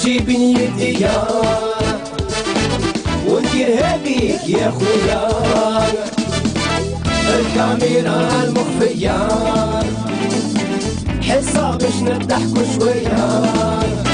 تجيبني يديا ونديرها بيك يا خويا. الكاميرا المخفية حصة باش نضحكوا شوية.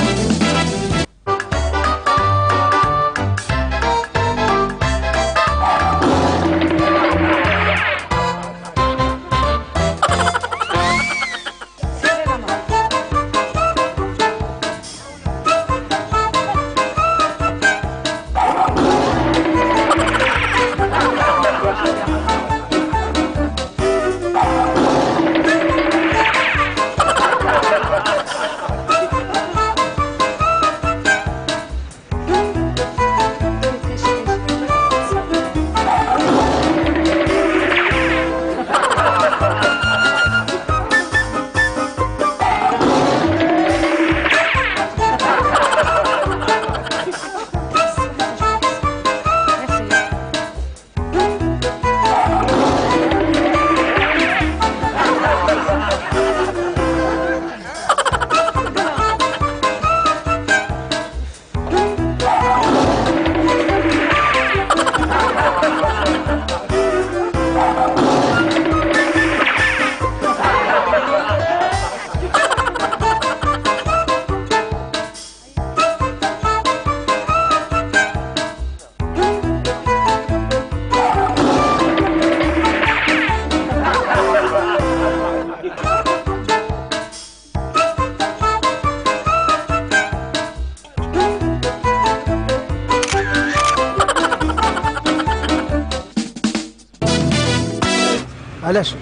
علاش؟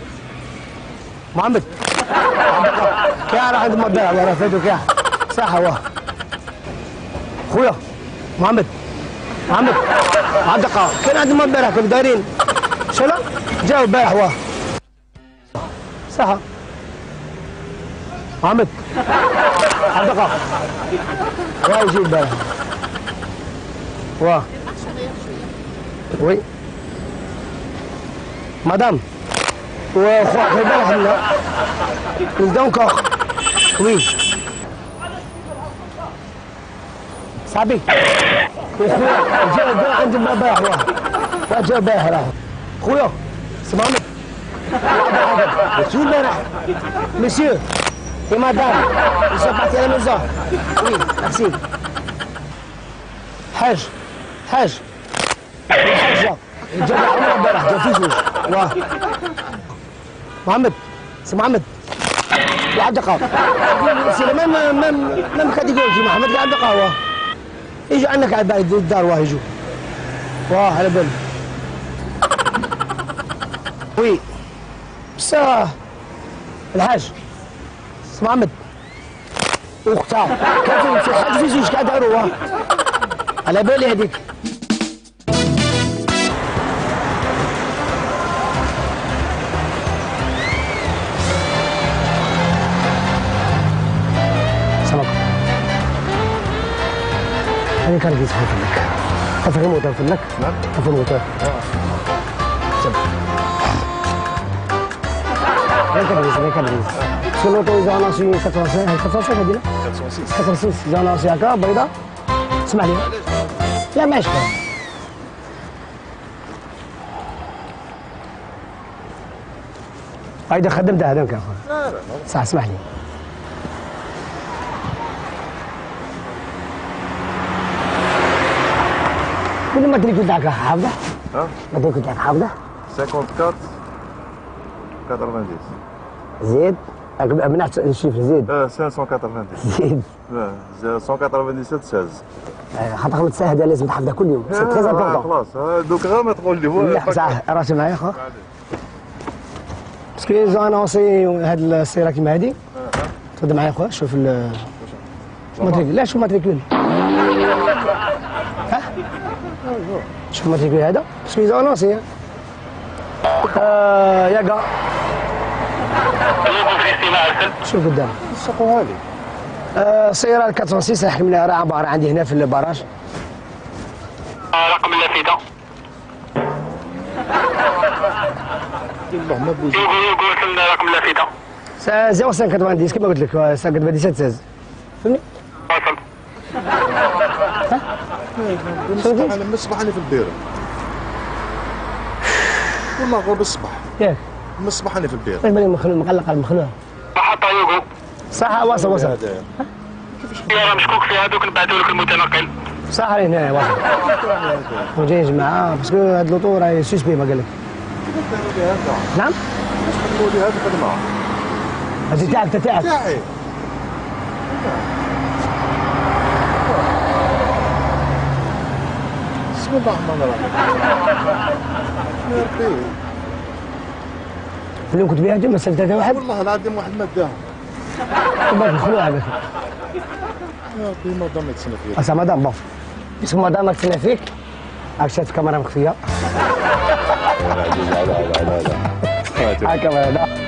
محمد. كي راح عند مدار على رفيتو كي صح واه خويا محمد. محمد. القادر كان عند مدار كيف دايرين. شلا جاو البارح واه صح. محمد. القادر واه يجي البارح واه oui. madame. وخويا في البارح لا donc oui صاحبي وخويا جا جا عند البارح واه جا البارح راه خويا سمعني شو البارح مسيو يا madame à la maison oui merci حاج حاج الحاج جا البارح في زوج واه محمد سي محمد. قاعد قهوة سي ما ما ما مكاتيجوري محمد قاعد قهوة يجوا عندك على بعد الدار واه يجوا واه على بالي وي. بس الحاج. سي محمد. اختها كان في حاج في زوج قاعد على بالي هذيك. أنا كان في صحيح لك. تفهم موتور في لك؟ نعم. تفهم موتور أنا كان في أنا كان في شو لوطو جانا شي 85 هي 85 هذه 86 جانا شي هكا بيضاء اسمع لي. لا ماشي هيدا خدمت هذاك يا اخويا صح اسمح لي. كل ما تريد تاعك حافظه ها ما تريد تاعك حافظه 54 90 زيد أك- منعت الشيف زيد آه 590 زيد آه 197 16 آه، خاطر خمس هذا لازم تحفظها كل يوم سي تري امبورطون خلاص دوك غير ما تقول لي هو لا صح راسي معايا خا باسكو يزو انونسي هاد السيره كيما هادي تفضل معايا خويا شوف ال ماتريكول لا شوف ماتريكول شوف ماتريكول هذا باسكو يزو انونسي آه يا كا شوف قدام؟ السقو هذه. آه سيارة 406 راح حملها راه عبارة عندي هنا في البراج. رقم اللافتة اللهم بوزي. يقول يقول لنا رقم اللافتة 0590 كما قلت لك. 97 16 فهمني؟ أنا المسبح اللي في البيرة. والله غير بالصبح ياك المسبح اللي في البيرة. إيش بالي مخنوق مقلق المخنوق. محطة يوغو صح وصل وصل هذا سيارة مشكوك فيها دوك نبعثوا لك المتنقل. صح عليه هنا وصل وجاي جماعة باسكو هاد لوطو راهي سوسبي ما قال لك. نعم؟ قولوا لي هذه خدمة هذه تاعك تا تاعك. تاعي. يا ربي اللي كنت بيها جمع سلتة واحد؟ والله العظيم واحد ما داها وباك مخلوع هذاك. يا ربي ما ضميت سنة فيها اسا مدام بون باسكو مدام تسنى فيك. راك شات كاميرا مخفية. لا لا لا لا لا هاكا لا.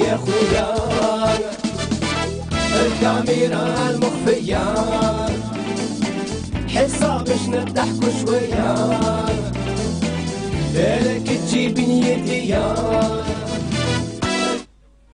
يا خويا الكاميرا المخفية. حساب باش نضحكوا شوية. بالك تجيبني يديا